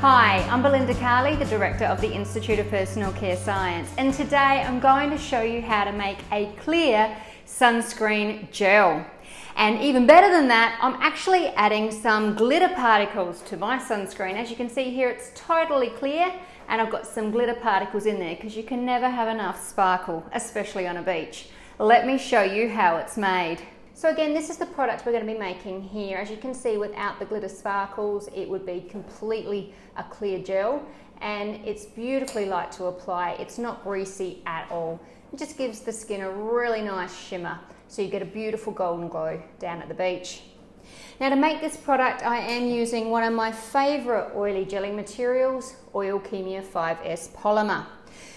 Hi, I'm Belinda Carli, the Director of the Institute of Personal Care Science, and today I'm going to show you how to make a clear sunscreen gel. And even better than that, I'm actually adding some glitter particles to my sunscreen. As you can see here, it's totally clear, and I've got some glitter particles in there because you can never have enough sparkle, especially on a beach. Let me show you how it's made. So again, this is the product we're going to be making here. As you can see, without the glitter sparkles, it would be completely a clear gel and it's beautifully light to apply. It's not greasy at all. It just gives the skin a really nice shimmer so you get a beautiful golden glow down at the beach. Now to make this product, I am using one of my favorite oily gelling materials, Oilkemia 5S polymer.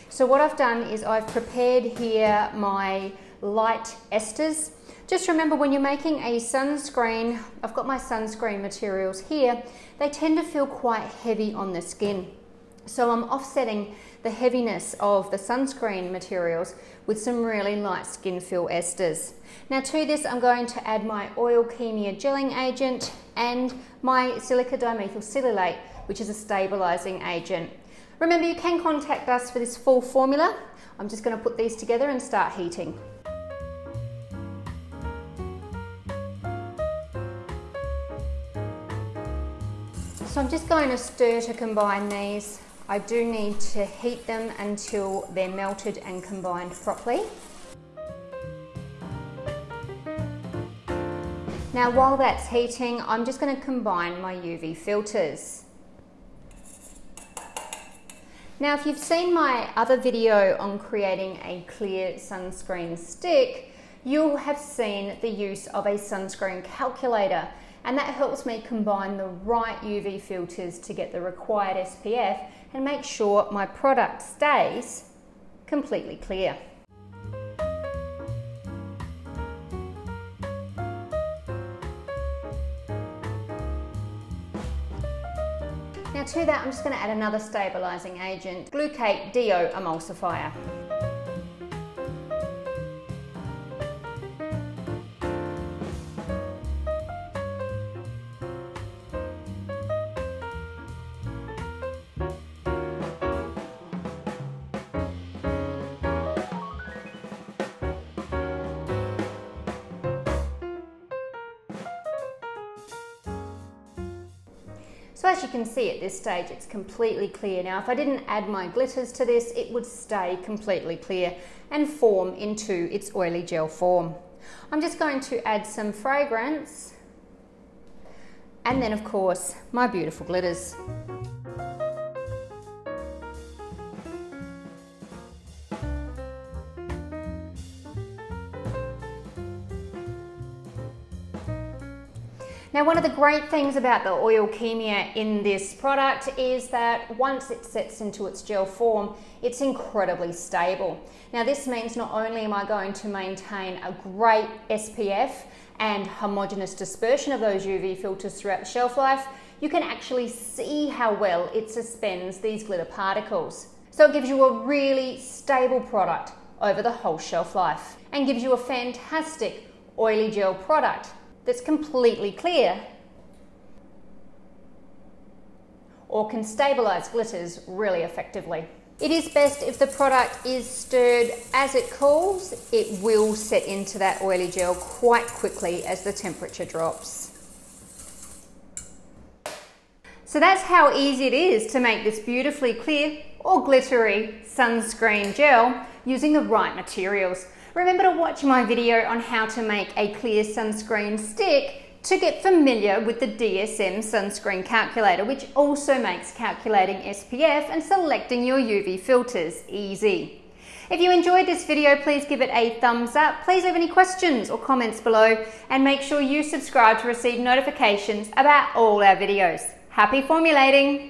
So what I've done is I've prepared here my light esters just remember when you're making a sunscreen, I've got my sunscreen materials here, they tend to feel quite heavy on the skin. So I'm offsetting the heaviness of the sunscreen materials with some really light skin feel esters. Now to this I'm going to add my Oilkemia gelling agent and my silica dimethylsilyl, which is a stabilizing agent. Remember you can contact us for this full formula. I'm just going to put these together and start heating. Just going to stir to combine these. I do need to heat them until they're melted and combined properly. Now while that's heating, I'm just going to combine my UV filters. Now if you've seen my other video on creating a clear sunscreen stick, you'll have seen the use of a sunscreen calculator and that helps me combine the right UV filters to get the required SPF and make sure my product stays completely clear. Now to that I'm just going to add another stabilising agent, Glucate DO Emulsifier. So as you can see at this stage, it's completely clear. Now, if I didn't add my glitters to this, it would stay completely clear and form into its oily gel form. I'm just going to add some fragrance and then of course, my beautiful glitters. Now one of the great things about the Oilkemia in this product is that once it sets into its gel form, it's incredibly stable. Now this means not only am I going to maintain a great SPF and homogeneous dispersion of those UV filters throughout shelf life, you can actually see how well it suspends these glitter particles. So it gives you a really stable product over the whole shelf life and gives you a fantastic oily gel product that's completely clear or can stabilize glitters really effectively. It is best if the product is stirred as it cools, it will set into that oily gel quite quickly as the temperature drops. So that's how easy it is to make this beautifully clear or glittery sunscreen gel using the right materials. Remember to watch my video on how to make a clear sunscreen stick to get familiar with the DSM sunscreen calculator, which also makes calculating SPF and selecting your UV filters easy. If you enjoyed this video, please give it a thumbs up. Please leave any questions or comments below and make sure you subscribe to receive notifications about all our videos. Happy formulating!